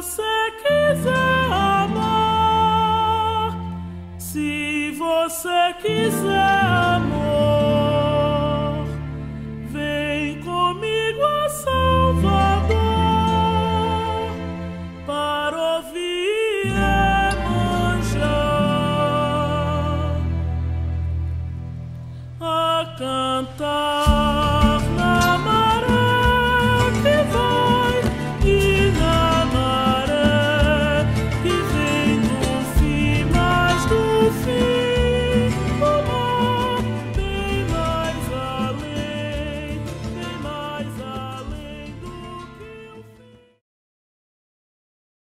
Se você quiser amar, se você quiser amor, vem comigo a Salvador para ouvir é Emanjá a cantar.